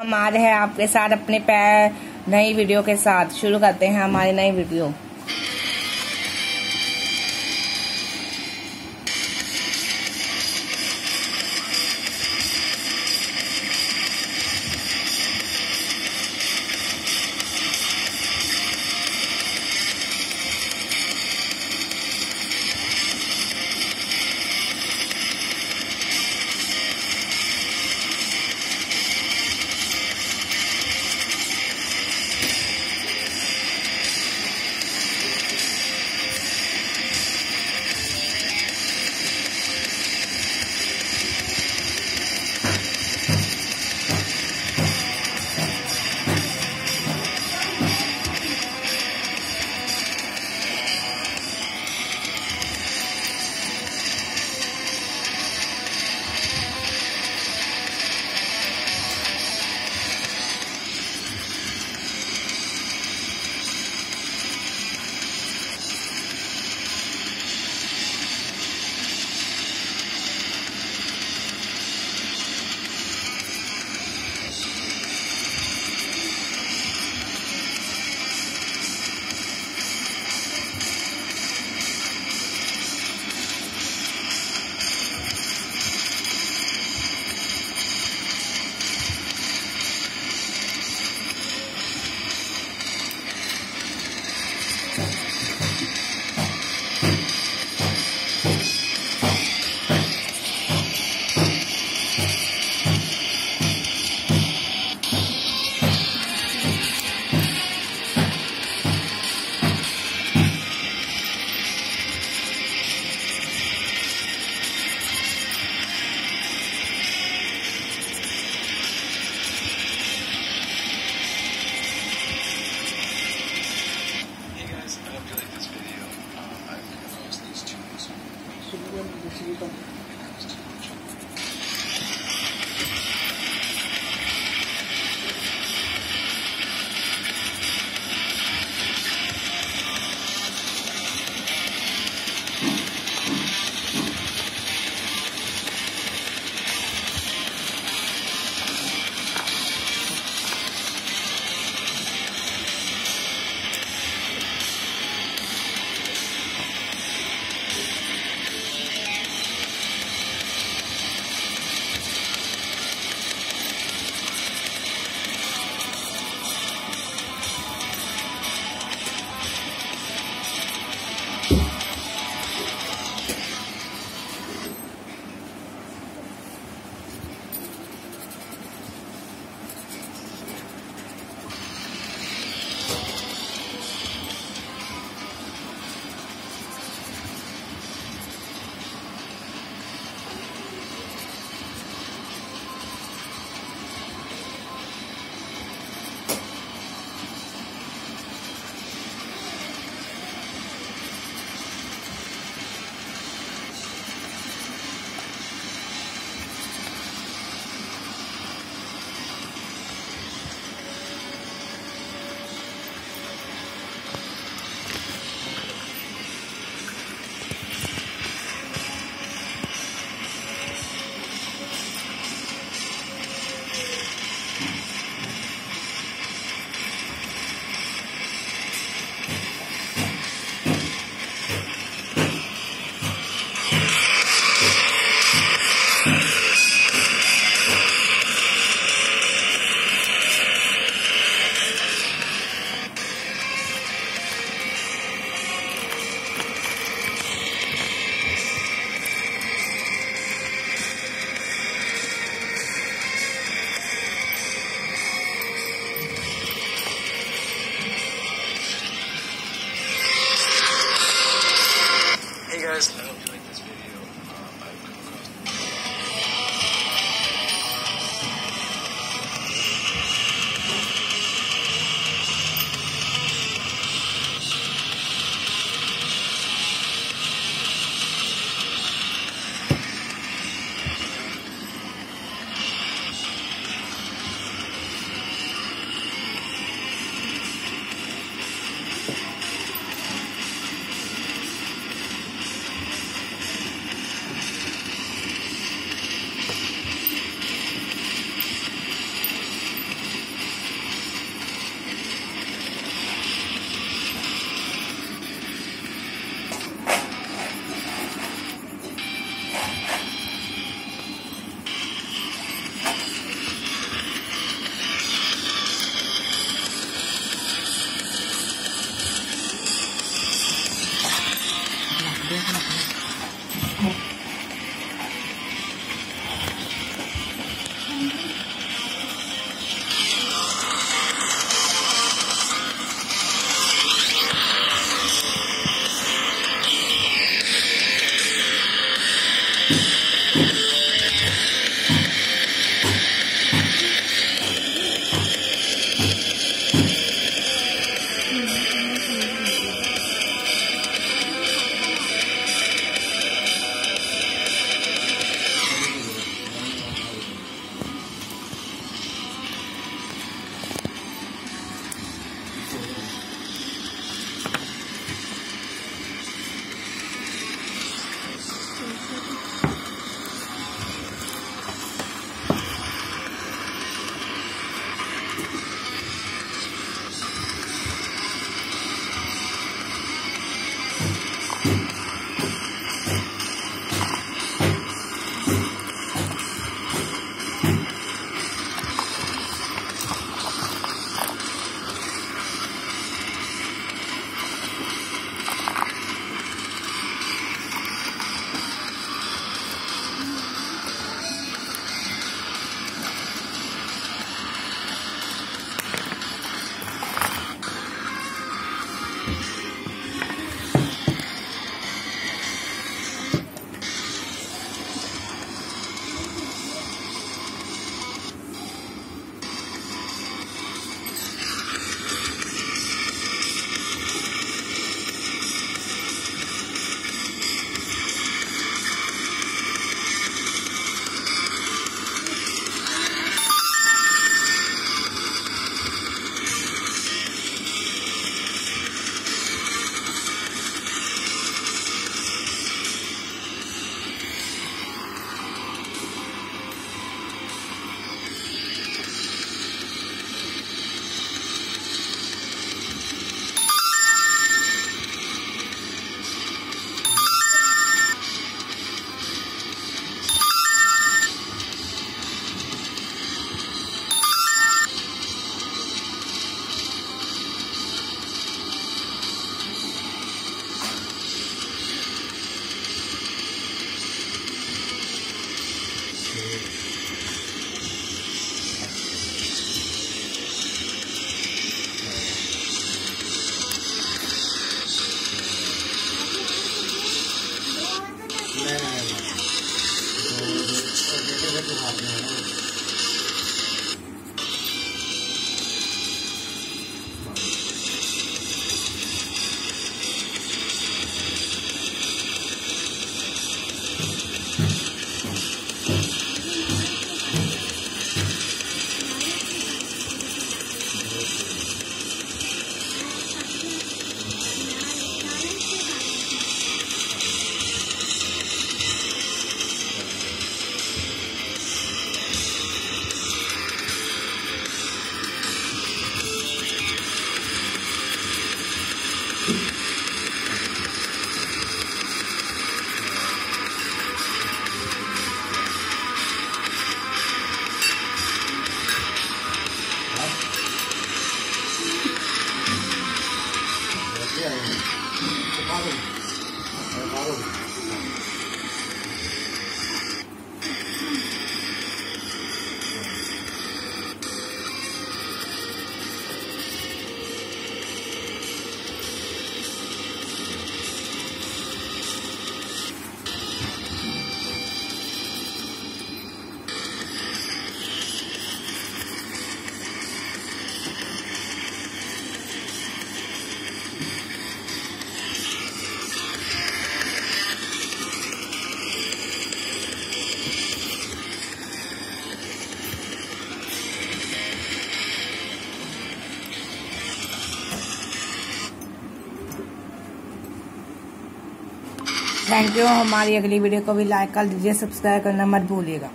हम आ रहे हैं आपके साथ अपने नई वीडियो के साथ। शुरू करते हैं हमारी नई वीडियो guys. 八个人。还有八个 thank you. हमारी अगली वीडियो को भी लाइक कर दीजिए सब्सक्राइब करना मत भूलिएगा।